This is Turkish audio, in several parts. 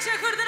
çakırdı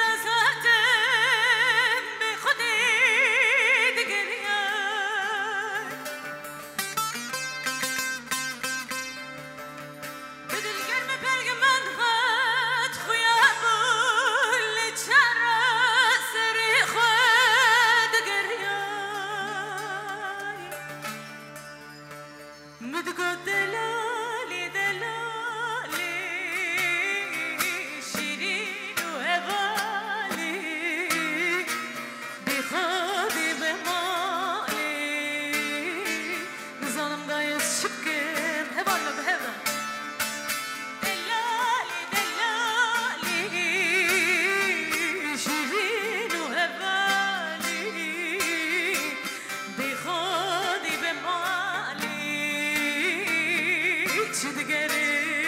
Sıdgeri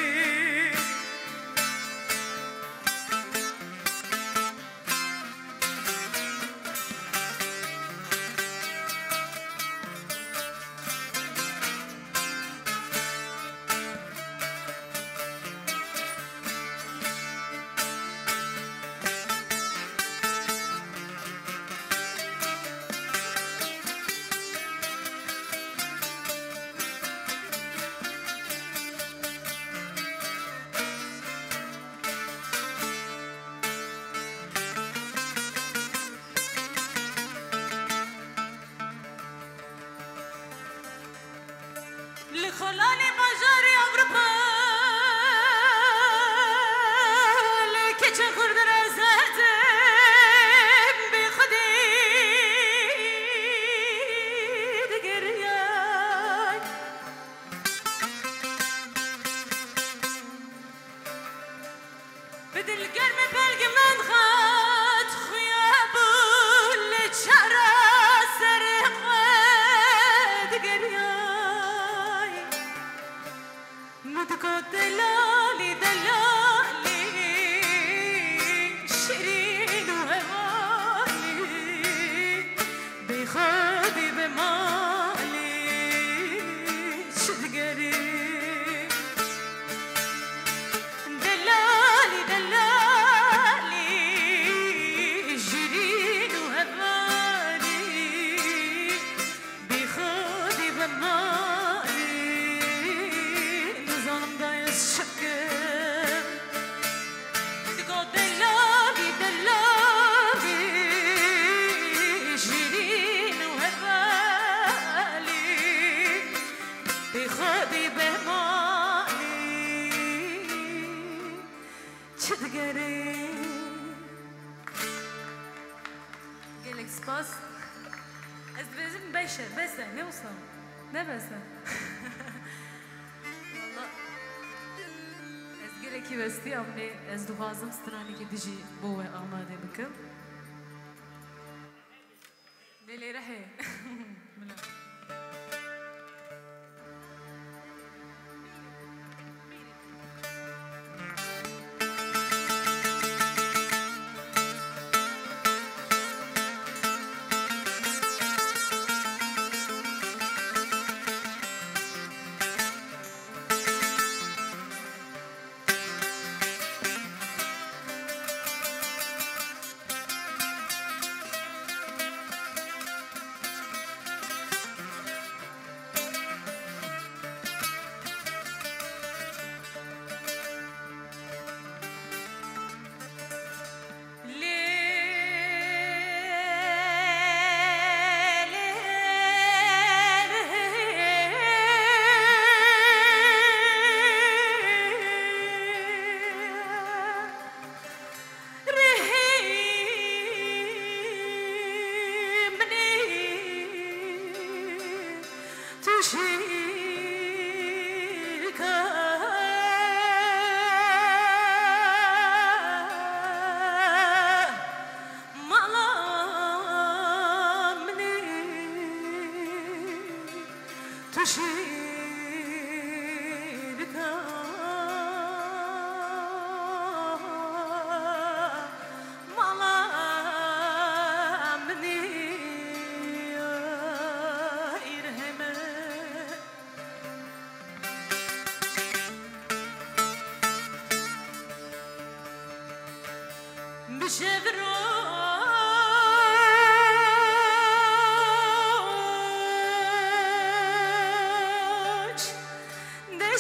خلال بازار olsam demesen. Valla ez gerekli vesti amne ez duhazım strani gidici bu ve amade bıkım.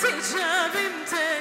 teacher in death.